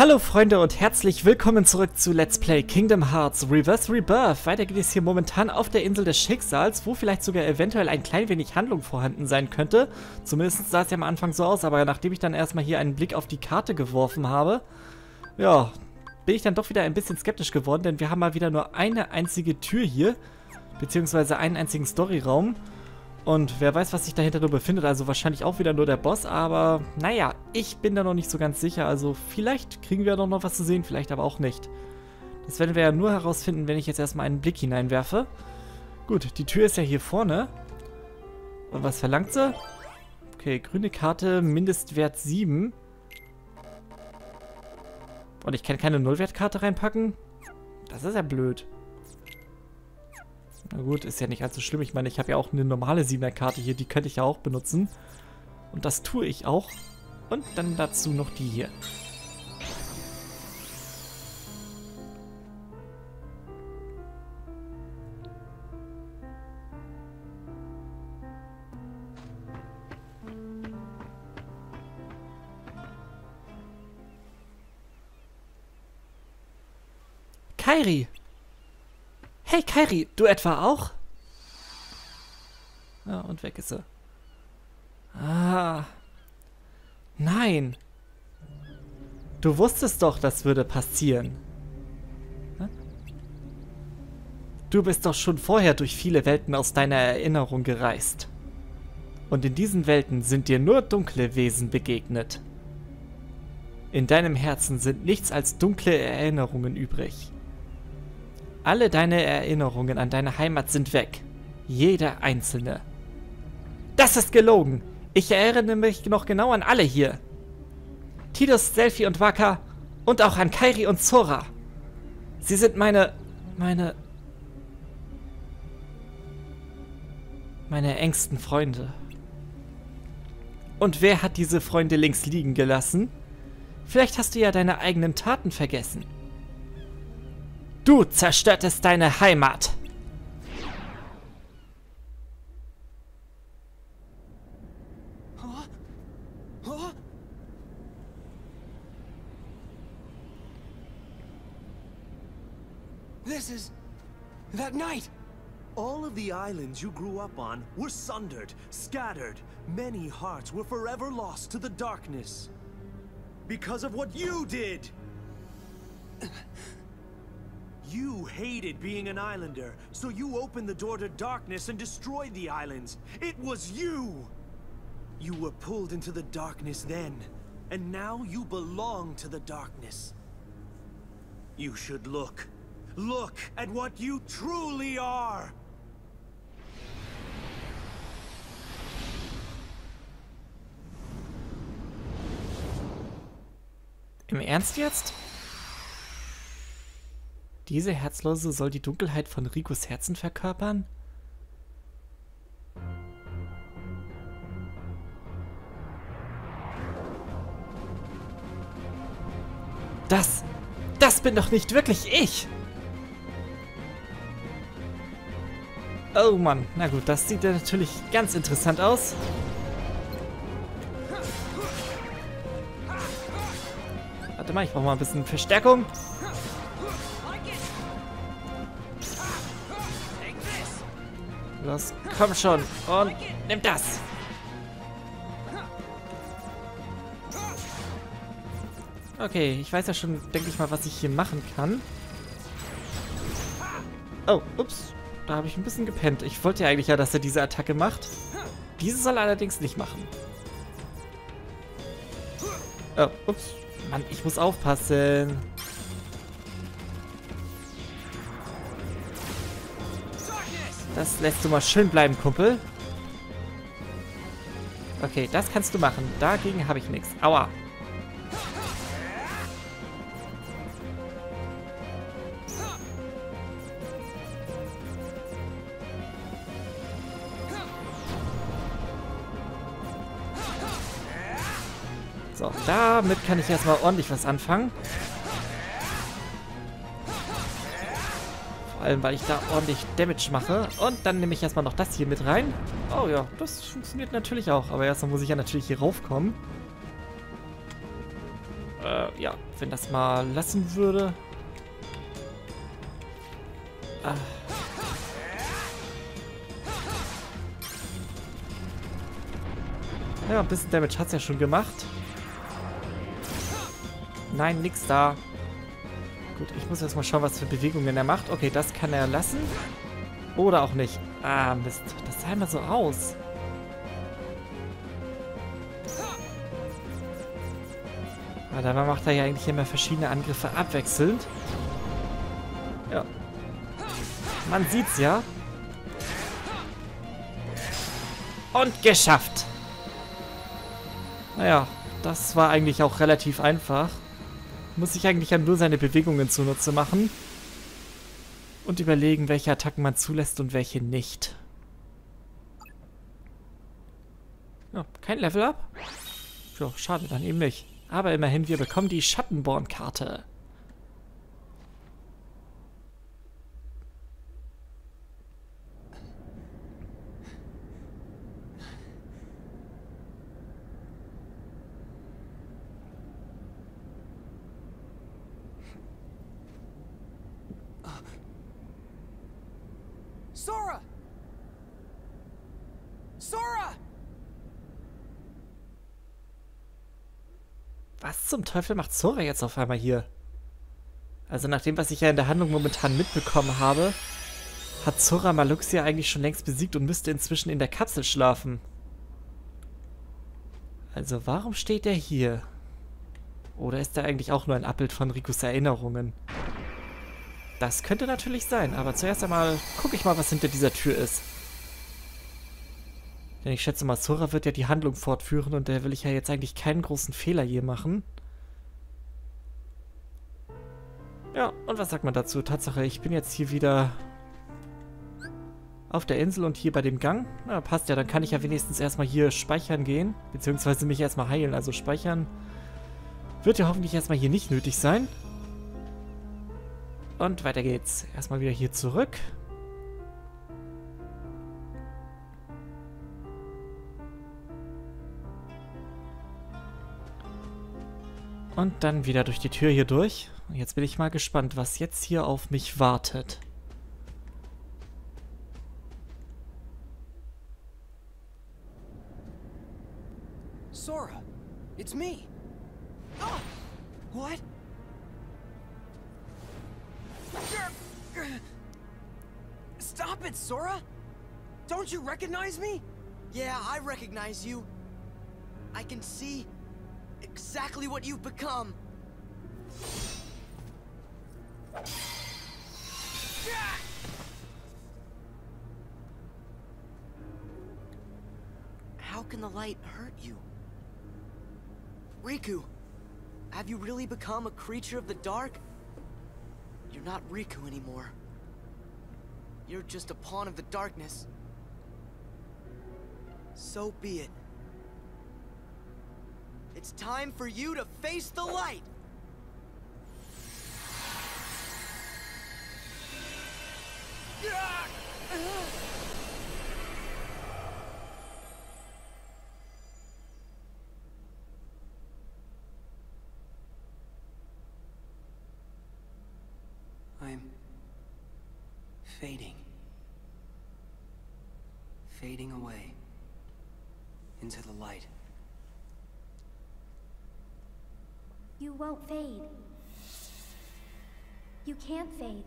Hallo Freunde und herzlich willkommen zurück zu Let's Play Kingdom Hearts Reverse Rebirth. Weiter geht es hier momentan auf der Insel des Schicksals, wo vielleicht sogar eventuell ein klein wenig Handlung vorhanden sein könnte. Zumindest sah es ja am Anfang so aus, aber nachdem ich dann erstmal hier einen Blick auf die Karte geworfen habe, ja, bin ich dann doch wieder ein bisschen skeptisch geworden, denn wir haben mal wieder nur eine einzige Tür hier, beziehungsweise einen einzigen Storyraum. Und wer weiß, was sich dahinter nur befindet, also wahrscheinlich auch wieder nur der Boss, aber naja, ich bin da noch nicht so ganz sicher, also vielleicht kriegen wir doch noch was zu sehen, vielleicht aber auch nicht. Das werden wir ja nur herausfinden, wenn ich jetzt erstmal einen Blick hineinwerfe. Gut, die Tür ist ja hier vorne. Und was verlangt sie? Okay, grüne Karte, Mindestwert 7. Und ich kann keine Nullwertkarte reinpacken? Das ist ja blöd. Na gut, ist ja nicht allzu schlimm. Ich meine, ich habe ja auch eine normale 7er-Karte hier. Die könnte ich ja auch benutzen. Und das tue ich auch. Und dann dazu noch die hier. Kairi! Hey Kairi, du etwa auch? Ja, und weg ist sie. Ah. Nein. Du wusstest doch, das würde passieren. Du bist doch schon vorher durch viele Welten aus deiner Erinnerung gereist. Und in diesen Welten sind dir nur dunkle Wesen begegnet. In deinem Herzen sind nichts als dunkle Erinnerungen übrig. Alle deine Erinnerungen an deine Heimat sind weg. Jeder einzelne. Das ist gelogen. Ich erinnere mich noch genau an alle hier. Tidus, Selfie und Waka und auch an Kairi und Zora. Sie sind meine... meine... meine engsten Freunde. Und wer hat diese Freunde links liegen gelassen? Vielleicht hast du ja deine eigenen Taten vergessen. Du zerstörtest deine Heimat. This is... that night! All of the islands you grew up on were sundered, scattered. Many hearts were forever lost to the darkness. Because of what you did! You hated being an islander, so you opened the door to darkness and destroyed the islands. It was you! You were pulled into the darkness then, and now you belong to the darkness. You should look. Look at what you truly are! Im Ernst jetzt? Diese Herzlose soll die Dunkelheit von Rikos Herzen verkörpern? Das, das bin doch nicht wirklich ich! Oh Mann, na gut, das sieht ja natürlich ganz interessant aus. Warte mal, ich brauche mal ein bisschen Verstärkung. Los, komm schon. Und nimm das. Okay, ich weiß ja schon, denke ich mal, was ich hier machen kann. Oh, ups. Da habe ich ein bisschen gepennt. Ich wollte ja eigentlich ja, dass er diese Attacke macht. Diese soll er allerdings nicht machen. Oh, ups. Mann, ich muss aufpassen. Das lässt du mal schön bleiben, Kumpel. Okay, das kannst du machen. Dagegen habe ich nichts. Aua. So, damit kann ich erstmal ordentlich was anfangen. Vor allem, weil ich da ordentlich Damage mache. Und dann nehme ich erstmal noch das hier mit rein. Oh ja, das funktioniert natürlich auch. Aber erstmal muss ich ja natürlich hier raufkommen. Äh, ja, wenn das mal lassen würde. Ah. Ja, ein bisschen Damage hat es ja schon gemacht. Nein, nix da. Gut, ich muss erstmal schauen, was für Bewegungen er macht. Okay, das kann er lassen. Oder auch nicht. Ah, Mist. Das sah immer so aus. Aber dabei macht er ja eigentlich immer verschiedene Angriffe abwechselnd. Ja. Man sieht's ja. Und geschafft. Naja, das war eigentlich auch relativ einfach. Muss ich eigentlich ja nur seine Bewegungen zunutze machen. Und überlegen, welche Attacken man zulässt und welche nicht. Ja, kein Level-Up? Ja, schade, dann eben nicht. Aber immerhin, wir bekommen die Schattenborn-Karte. Sora! Sora! Was zum Teufel macht Sora jetzt auf einmal hier? Also nach dem, was ich ja in der Handlung momentan mitbekommen habe, hat Sora Maluxia eigentlich schon längst besiegt und müsste inzwischen in der Kapsel schlafen. Also warum steht er hier? Oder ist er eigentlich auch nur ein Abbild von Rikus Erinnerungen? Das könnte natürlich sein, aber zuerst einmal gucke ich mal, was hinter dieser Tür ist. Denn ich schätze mal, Sora wird ja die Handlung fortführen und da will ich ja jetzt eigentlich keinen großen Fehler hier machen. Ja, und was sagt man dazu? Tatsache, ich bin jetzt hier wieder auf der Insel und hier bei dem Gang. Na, passt ja, dann kann ich ja wenigstens erstmal hier speichern gehen, beziehungsweise mich erstmal heilen. Also speichern wird ja hoffentlich erstmal hier nicht nötig sein. Und weiter geht's. Erstmal wieder hier zurück. Und dann wieder durch die Tür hier durch. Und jetzt bin ich mal gespannt, was jetzt hier auf mich wartet. Sora, it's me. Oh, what? Stop it, Sora! Don't you recognize me? Yeah, I recognize you. I can see exactly what you've become. How can the light hurt you? Riku, have you really become a creature of the dark? You're not Riku anymore. You're just a pawn of the darkness. So be it. It's time for you to face the light! I'm fading. Fading away into the light. You won't fade. You can't fade.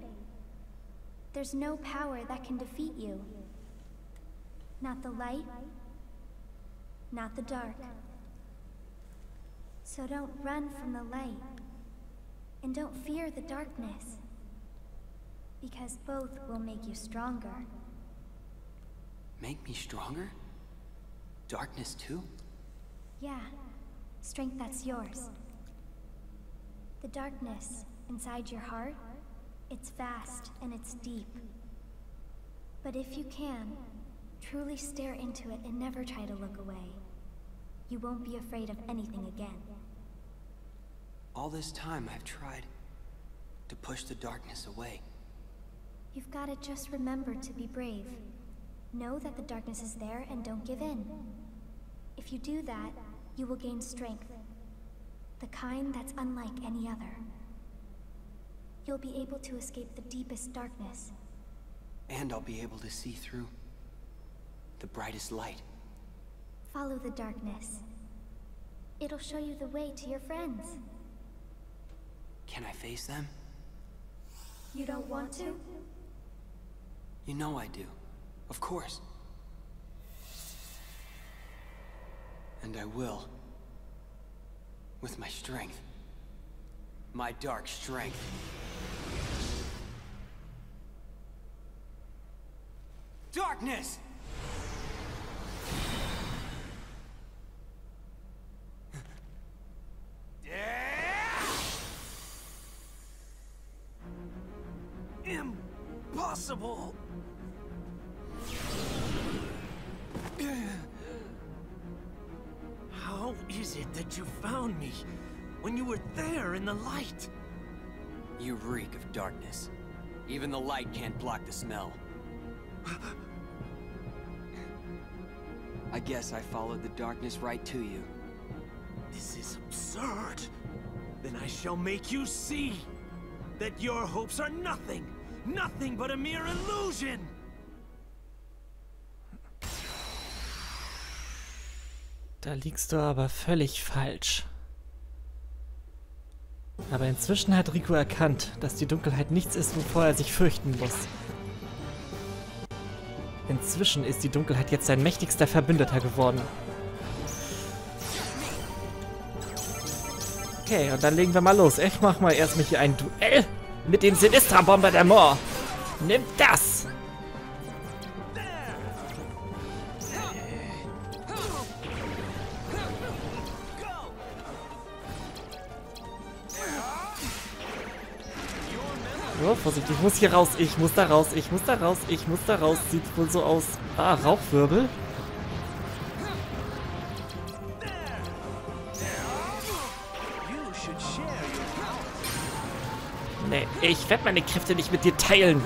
There's no power that can defeat you. Not the light, not the dark. So don't run from the light. And don't fear the darkness. Because both will make you stronger. Make me stronger? Darkness too? Yeah, strength that's yours. The darkness inside your heart, it's vast and it's deep. But if you can, truly stare into it and never try to look away, you won't be afraid of anything again. All this time I've tried to push the darkness away. You've got to just remember to be brave. Know that the darkness is there and don't give in. If you do that, you will gain strength. The kind that's unlike any other. You'll be able to escape the deepest darkness. And I'll be able to see through the brightest light. Follow the darkness. It'll show you the way to your friends. Can I face them? You don't want to? You know I do. Of course. And I will. With my strength. My dark strength. Darkness! You were there in the light? You reek of darkness. Even the light can't block the smell. I guess I followed the darkness right to you. This is absurd. Then I shall make you see that your hopes are nothing, nothing but a mere illusion. Da liegst du aber völlig falsch. Aber inzwischen hat Rico erkannt, dass die Dunkelheit nichts ist, wovor er sich fürchten muss. Inzwischen ist die Dunkelheit jetzt sein mächtigster Verbündeter geworden. Okay, und dann legen wir mal los. Ich mach mal erstmal hier ein Duell mit dem Sinistra-Bomber der Moor. Nimm das! Vorsicht, ich muss hier raus, ich muss da raus, ich muss da raus, ich muss da raus. Sieht wohl so aus. Ah, Rauchwirbel. Nee, ich werde meine Kräfte nicht mit dir teilen.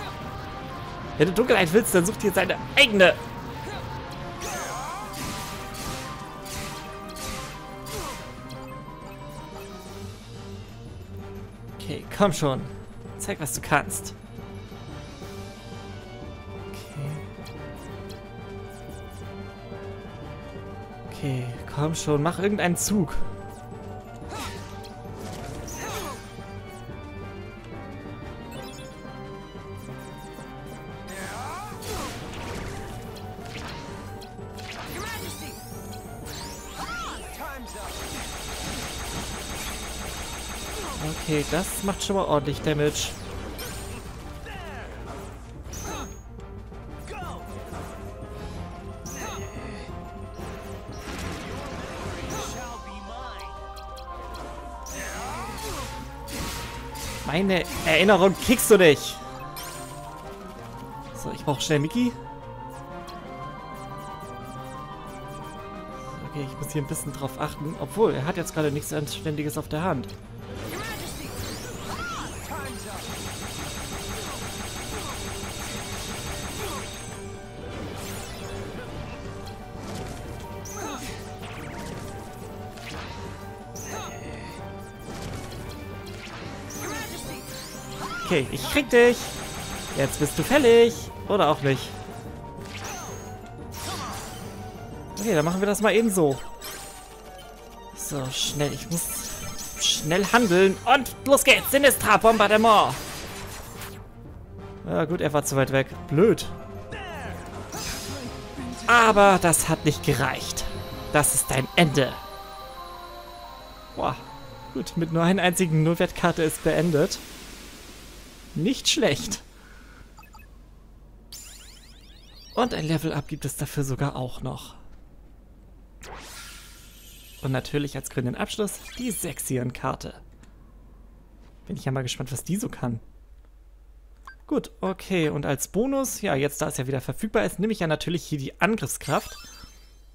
Wenn du Dunkelheit willst, dann such dir seine eigene. Okay, komm schon. Zeig, was du kannst. Okay. Okay, komm schon, mach irgendeinen Zug. Das macht schon mal ordentlich Damage. Meine Erinnerung kriegst du nicht. So, ich brauche schnell Mickey. Okay, ich muss hier ein bisschen drauf achten. Obwohl, er hat jetzt gerade nichts Anständiges auf der Hand. Okay, ich krieg dich. Jetzt bist du fällig. Oder auch nicht. Okay, dann machen wir das mal eben so. So, schnell. Ich muss schnell handeln. Und los geht's. Sinistra Bombardement. Ja gut, er war zu weit weg. Blöd. Aber das hat nicht gereicht. Das ist dein Ende. Boah. Gut, mit nur einer einzigen Nullwertkarte ist beendet. Nicht schlecht. Und ein Level-Up gibt es dafür sogar auch noch. Und natürlich als grünen Abschluss die Sexion-Karte. Bin ich ja mal gespannt, was die so kann. Gut, okay. Und als Bonus, ja, jetzt da es ja wieder verfügbar ist, nehme ich ja natürlich hier die Angriffskraft.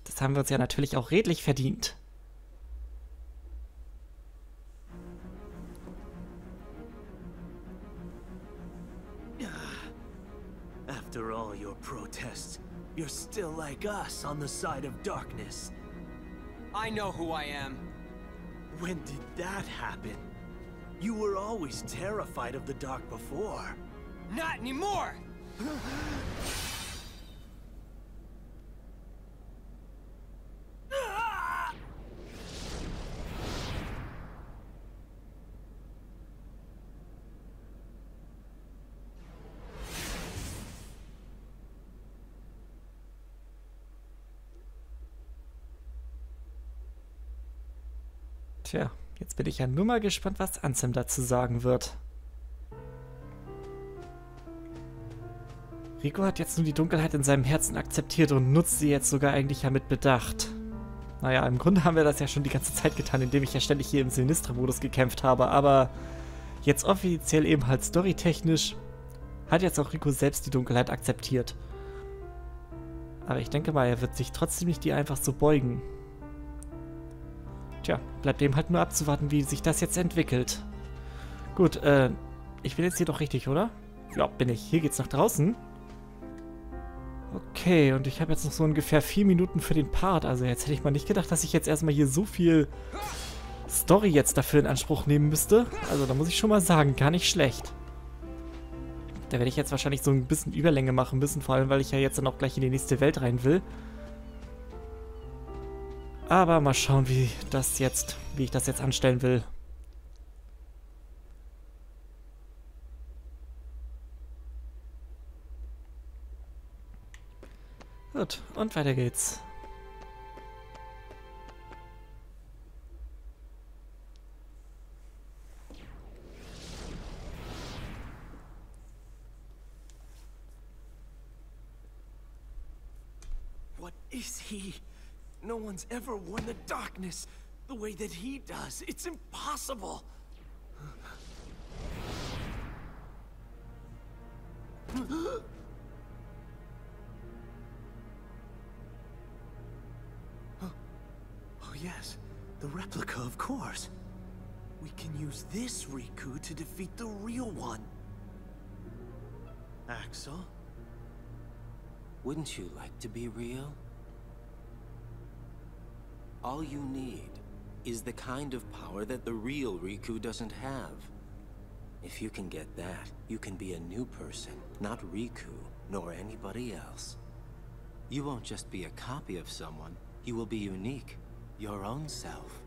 Das haben wir uns ja natürlich auch redlich verdient. Protests, you're still like us on the side of darkness. I know who I am. When did that happen? You were always terrified of the dark before. Not anymore! Tja, jetzt bin ich ja nur mal gespannt, was Ansem dazu sagen wird. Rico hat jetzt nur die Dunkelheit in seinem Herzen akzeptiert und nutzt sie jetzt sogar eigentlich ja mit Bedacht. Naja, im Grunde haben wir das ja schon die ganze Zeit getan, indem ich ja ständig hier im Sinistra-Modus gekämpft habe, aber jetzt offiziell eben halt storytechnisch hat jetzt auch Rico selbst die Dunkelheit akzeptiert. Aber ich denke mal, er wird sich trotzdem nicht die einfach so beugen. Tja, bleibt eben halt nur abzuwarten, wie sich das jetzt entwickelt. Gut, äh, ich bin jetzt hier doch richtig, oder? Ja, bin ich. Hier geht's nach draußen. Okay, und ich habe jetzt noch so ungefähr vier Minuten für den Part. Also jetzt hätte ich mal nicht gedacht, dass ich jetzt erstmal hier so viel Story jetzt dafür in Anspruch nehmen müsste. Also da muss ich schon mal sagen, gar nicht schlecht. Da werde ich jetzt wahrscheinlich so ein bisschen Überlänge machen müssen, vor allem weil ich ja jetzt dann auch gleich in die nächste Welt rein will. Aber mal schauen, wie das jetzt, wie ich das jetzt anstellen will. Gut, und weiter geht's. What is he? No one's ever worn the darkness the way that he does. It's impossible. Oh yes, the replica, of course. We can use this Riku to defeat the real one. Axel? Wouldn't you like to be real? All you need is the kind of power that the real Riku doesn't have. If you can get that, you can be a new person, not Riku, nor anybody else. You won't just be a copy of someone, you will be unique, your own self.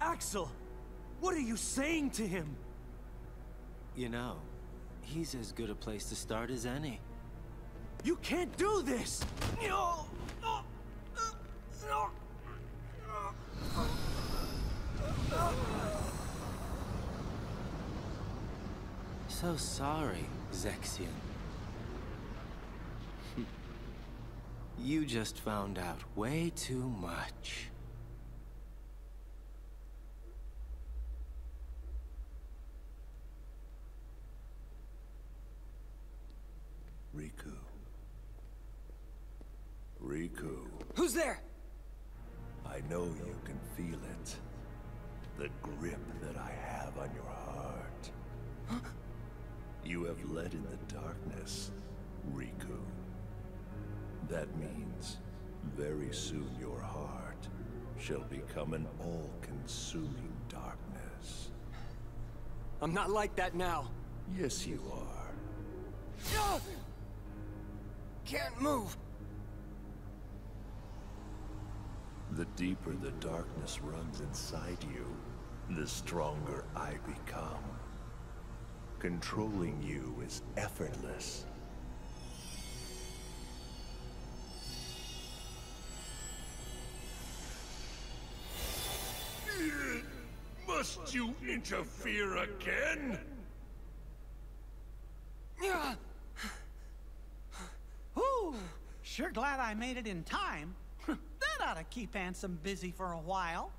Axel! What are you saying to him? You know, he's as good a place to start as any. You can't do this! No! No! No! So sorry, Zexion. you just found out way too much. Riku. Riku. Who's there? You have led in the darkness, Riku. That means very soon your heart shall become an all-consuming darkness. I'm not like that now. Yes, you are. Can't move. The deeper the darkness runs inside you, the stronger I become. Controlling you is effortless. Must you interfere again? Ooh, sure glad I made it in time. that ought to keep Ansem busy for a while.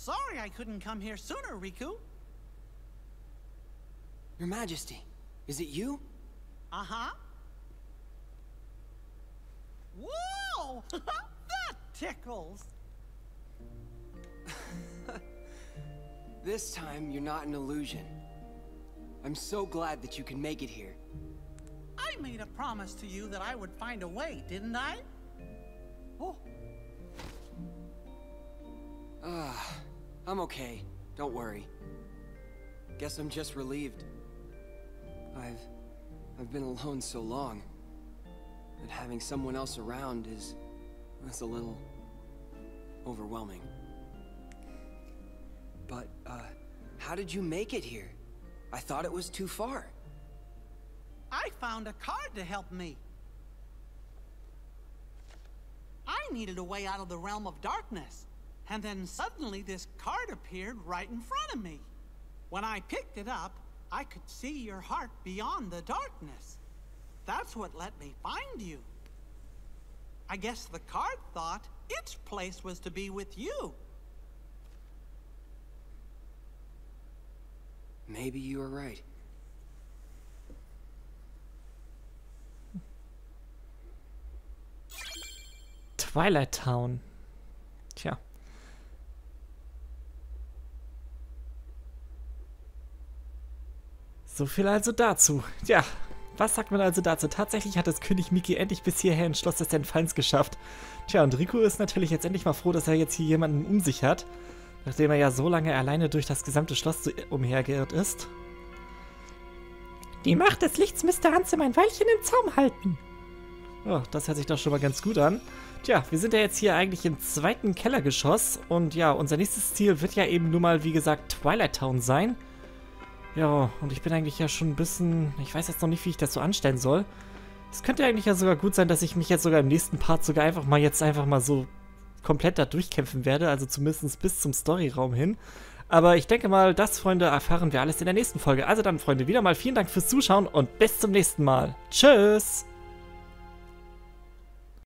Sorry I couldn't come here sooner, Riku. Your Majesty, is it you? Uh-huh. Whoa! that tickles! This time, you're not an illusion. I'm so glad that you can make it here. I I made a promise to you that I would find a way, didn't I? Oh, Ah, I'm okay. Don't worry. Guess I'm just relieved. I've... I've been alone so long. That having someone else around is... is a little... overwhelming. But, uh, how did you make it here? I thought it was too far. I found a card to help me. I needed a way out of the realm of darkness. And then suddenly this card appeared right in front of me. When I picked it up, I could see your heart beyond the darkness. That's what let me find you. I guess the card thought its place was to be with you. Maybe you were right. Twilight Town. So viel also dazu. Ja, was sagt man also dazu? Tatsächlich hat es König Miki endlich bis hierher ins Schloss des Entfallens geschafft. Tja, und Rico ist natürlich jetzt endlich mal froh, dass er jetzt hier jemanden um sich hat. Nachdem er ja so lange alleine durch das gesamte Schloss umhergeirrt ist. Die Macht des Lichts müsste Hanzim ein Weilchen im Zaum halten. Oh, das hört sich doch schon mal ganz gut an. Tja, wir sind ja jetzt hier eigentlich im zweiten Kellergeschoss. Und ja, unser nächstes Ziel wird ja eben nur mal, wie gesagt, Twilight Town sein. Ja, und ich bin eigentlich ja schon ein bisschen... Ich weiß jetzt noch nicht, wie ich das so anstellen soll. Es könnte eigentlich ja sogar gut sein, dass ich mich jetzt sogar im nächsten Part sogar einfach mal jetzt einfach mal so komplett da durchkämpfen werde. Also zumindest bis zum Storyraum hin. Aber ich denke mal, das, Freunde, erfahren wir alles in der nächsten Folge. Also dann, Freunde, wieder mal vielen Dank fürs Zuschauen und bis zum nächsten Mal. Tschüss!